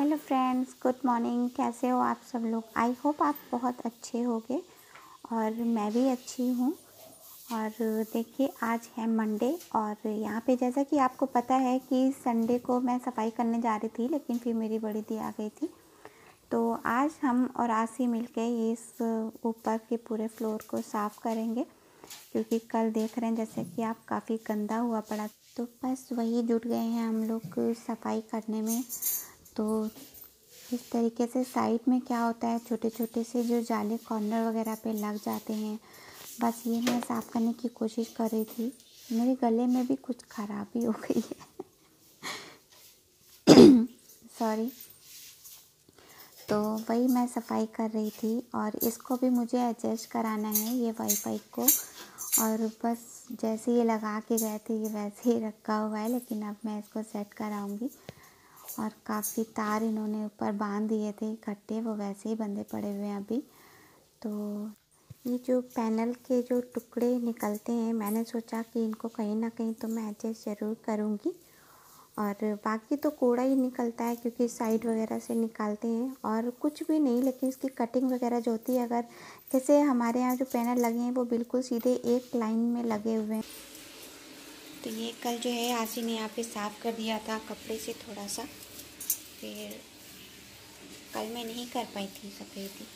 Hello friends, good morning. कैसे हो आप सब लोग? आई होप आप बहुत अच्छे होगे और मैं भी अच्छी हूँ। और देखिए, आज है मंडे और यहाँ पे जैसा कि आपको पता है कि संडे को मैं सफ़ाई करने जा रही थी, लेकिन फिर मेरी बड़ी दी आ गई थी। तो आज हम और आसी मिल के इस ऊपर के पूरे फ्लोर को साफ़ करेंगे, क्योंकि कल देख रहे हैं जैसे कि आप काफ़ी गंदा हुआ पड़ा। तो बस वही जुट गए हैं हम लोग सफ़ाई करने में। तो इस तरीके से साइड में क्या होता है छोटे छोटे से जो जाले कॉर्नर वगैरह पे लग जाते हैं, बस ये मैं साफ़ करने की कोशिश कर रही थी। मेरे गले में भी कुछ खराबी हो गई है। सॉरी तो वही मैं सफ़ाई कर रही थी और इसको भी मुझे एडजस्ट कराना है, ये वाईफाई को। और बस जैसे ये लगा के गए थे, ये वैसे ही रखा हुआ है, लेकिन अब मैं इसको सेट कराऊँगी। और काफ़ी तार इन्होंने ऊपर बाँध दिए थे इकट्ठे, वो वैसे ही बंधे पड़े हुए हैं अभी। तो ये जो पैनल के जो टुकड़े निकलते हैं, मैंने सोचा कि इनको कहीं ना कहीं तो मैं एडजस्ट ज़रूर करूँगी। और बाकी तो कूड़ा ही निकलता है क्योंकि साइड वगैरह से निकालते हैं और कुछ भी नहीं, लेकिन इसकी कटिंग वगैरह जो होती है, अगर जैसे हमारे यहाँ जो पैनल लगे हैं, वो बिल्कुल सीधे एक लाइन में लगे हुए हैं। तो ये कल जो है आसी ने यहाँ पे साफ़ कर दिया था कपड़े से थोड़ा सा। फिर कल मैं नहीं कर पाई थी सफ़ेदी।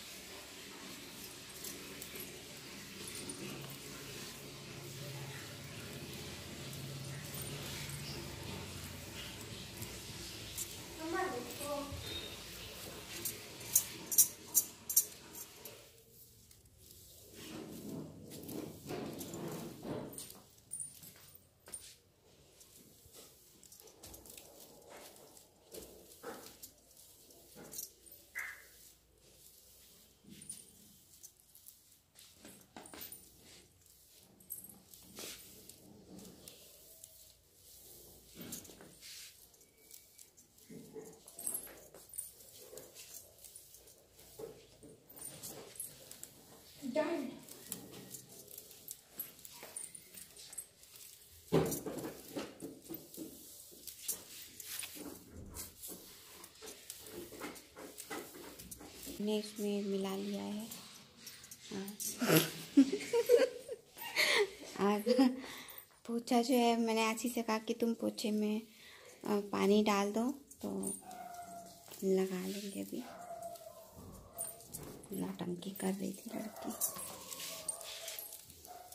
ने इसमें मिला लिया है। और पोछा जो है, मैंने आशी से कहा कि तुम पोछे में पानी डाल दो तो लगा लेंगे अभी। नौटंकी कर रही थी लड़की।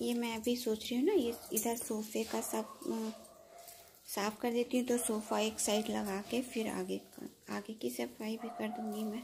ये मैं अभी सोच रही हूँ ना, ये इधर सोफे का सब साफ़ कर देती हूँ तो सोफ़ा एक साइड लगा के फिर आगे आगे की सफ़ाई भी कर दूँगी मैं।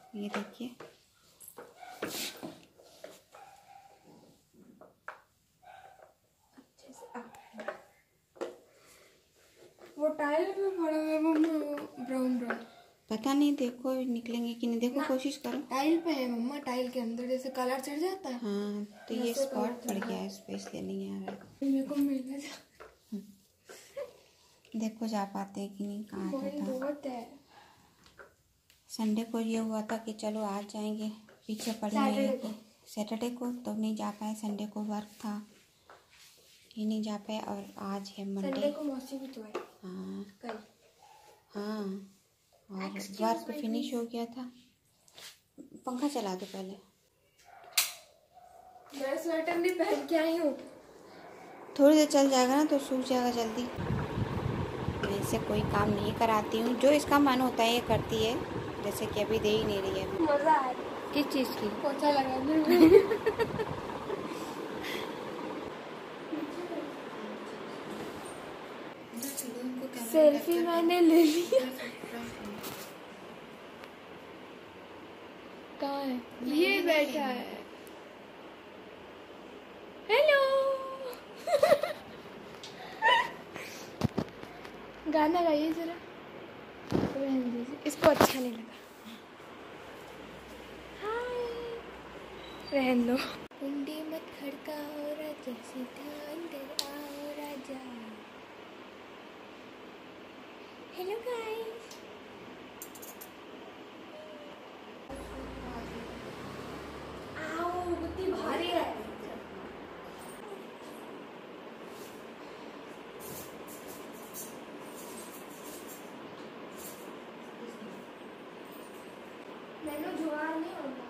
ये देखिए। वो टाइल में पड़ा है वो ब्राउन ब्राउन। पता नहीं देखो निकलेंगे कि नहीं देखो कोशिश करो। टाइल पे है मम्मा टाइल के अंदर जैसे कलर चढ़ जाता है। हाँ तो ये स्पॉट पड़ गया है इस पे इसलिए नहीं आ रहा मेरे को मिल देखो जा पाते हैं कि नहीं कहाँ बहुत है। संडे को ये हुआ था कि चलो आज जाएँगे पीछे पड़ेंगे सैटरडे को। तो नहीं जा पाए संडे को वर्क था। ये नहीं जा पाए और आज है मंडे को मौसी भी तो है हाँ। कल। हाँ। और वर्क फिनिश हो गया था। पंखा चला दो पहले। मैं स्वेटर नहीं पहन के आई हूँ। थोड़ी देर चल जाएगा ना तो सूख जाएगा जल्दी। मैं इससे कोई काम नहीं कराती हूँ। जो इसका मन होता है ये करती है। जैसे कि अभी दे ही नहीं रही है। मज़ा आ रहा किस चीज़ की? पोछा लगाने सेल्फी मैंने ले लिया। कहाँ है? ये बैठा है। हेलो गाना गाइए जरा। रहने दीजिए इसको अच्छा नहीं लगा। हाय। रहन दो। कुंडी मत खड़काओ राजा सीधा अंदर आओ राजा हेलो गाइस आओ बुद्धि भारी है मैंने जुआर नहीं होता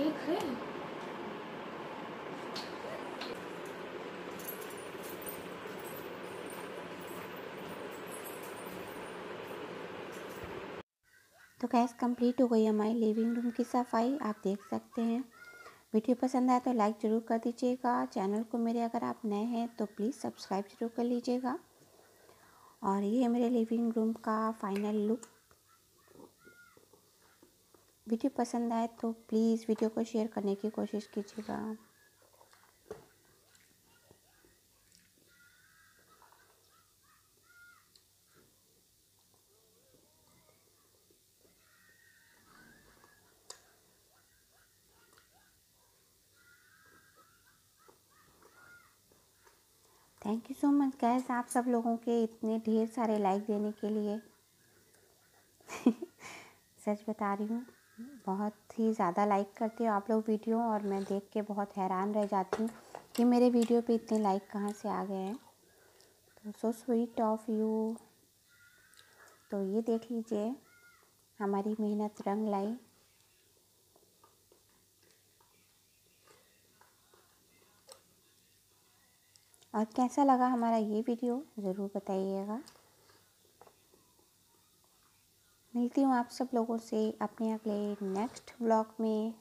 है। तो गैस, कंप्लीट हो गई हमारी लिविंग रूम की सफ़ाई, आप देख सकते हैं। वीडियो पसंद आया तो लाइक ज़रूर कर दीजिएगा। चैनल को मेरे अगर आप नए हैं तो प्लीज़ सब्सक्राइब ज़रूर कर लीजिएगा। और ये है मेरे लिविंग रूम का फाइनल लुक वीडियो पसंद आए तो प्लीज़ वीडियो को शेयर करने की कोशिश कीजिएगा। Thank you so much guys आप सब लोगों के इतने ढेर सारे लाइक देने के लिए। सच बता रही हूँ। बहुत ही ज़्यादा लाइक करते हो आप लोग वीडियो और मैं देख के बहुत हैरान रह जाती हूँ कि मेरे वीडियो पे इतने लाइक कहाँ से आ गए हैं। तो सो स्वीट ऑफ़ यू तो ये देख लीजिए, हमारी मेहनत रंग लाई। और कैसा लगा हमारा ये वीडियो, ज़रूर बताइएगा। मिलती हूँ आप सब लोगों से अपने अगले नेक्स्ट ब्लॉग में।